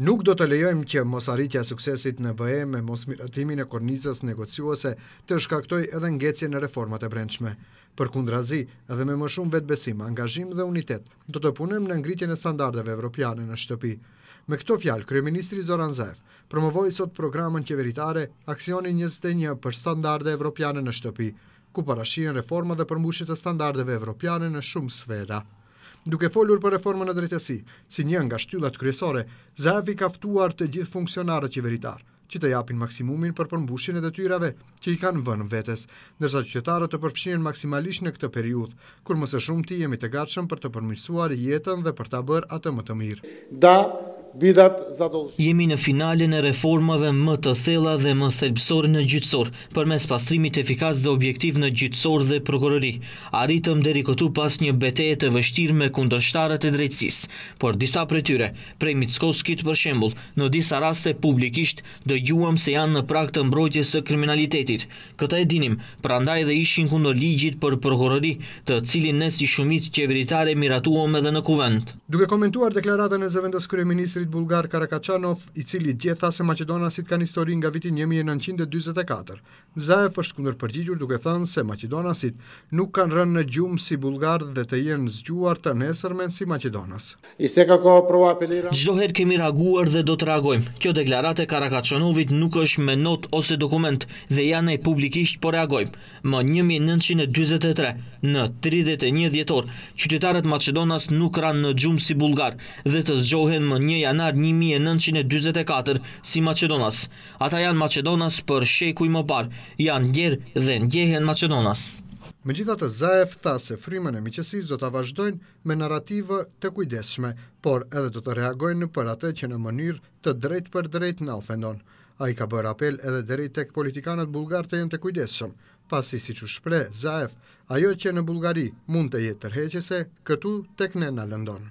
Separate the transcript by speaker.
Speaker 1: Nuk do të lejojmë që mosarritja e suksesit në BE me mosmiratimin e kornizës negociuese të shkaktojë edhe ngecje në reformat e brendshme. Përkundrazi, edhe me më shumë vetëbesim, angazhim dhe unitet, do të punojmë në ngritjen e standardeve evropiane në shtëpi. Me këto fjalë, kryeministri Zoran Zaev, promovoi sot programën qeveritare Aksioni njëzet e një për standarde evropiane në shtëpi, ku parashihen reforma dhe përmbushje të standardeve evropiane në shumë sfera. Duke folur për reformën në drejtësi, si një nga shtyllat kryesore, Zaevi ka ftuar të gjithë funksionarët qeveritarë, që të japin maksimumin për përmbushjen e detyrave që i kanë vënë vetes, ndërsa qytetarët të përfshihen maksimalisht në këtë periudhë, kur më së shumti jemi të gatshëm për të përmirësuar jetën dhe për ta bërë atë më të mirë.
Speaker 2: Da bidat zadollshë.
Speaker 3: Jemi në finalen e reformave më të thella dhe më thelbësore në gjyqësor, përmes pastrimit efikas dhe objektiv në gjyqësor dhe prokurori. Arritëm deri këtu pas një beteje të vështirë me kundërshtarët e drejtësisë, por disa prej tyre, prej Mickoskit për shembull, në disa raste publikisht dëgjuam se janë në prag të mbrojtjes së kriminalitetit, Këtë e dinim, prandaj dhe ishin kundër ligjit për prokurori, të cilin ne si shumicë qeveritare miratuam edhe në Kuvend.
Speaker 1: Duke komentuar deklaratën e zëvendëskryeministrit bullgar Karakaçanov, i cili dje tha se maqedonasit kanë histori nga viti një mijë e nëntëqind e dyzet e katër, Zaev është kundërpërgjigjur duke thënë se maqedonasit nuk kanë rënë në gjumë si bullgarë dhe të jenë zgjuar të nesërmen si maqedonas.
Speaker 3: Çdo herë kemi reaguar dhe do të reagojmë. Kjo deklaratë e Karakaçanovit nuk është me notë ose dokument dhe ja ne publikisht po reagojmë. Më një mijë e nëntëqind e dyzet e tre, në tridhjetë e një dhjetor, qytetarët maqedonas nuk ranë në gjumë si bullgarë dhe të zgjohen më një janar një mijë e nëntëqind e dyzet e katër si maqedonas. Ata janë maqedonas për shekuj më parë, janë ndjerë dhe ndjehen
Speaker 1: maqedonas. Megjithatë, Zaev tha se frymën e miqësisë do ta vazhdojnë me narrativa të kujdesshme, por edhe do të reagojnë për atë që në mënyrë të drejtpërdrejtë na ofendon. Ai ka bërë apel edhe deri tek politikanët bullgarë të jenë të kujdesshëm, pasi siç u shpreh Zaev, ajo që në Bullgari mund të jetë tërheqëse, këtu tek ne na lëndon.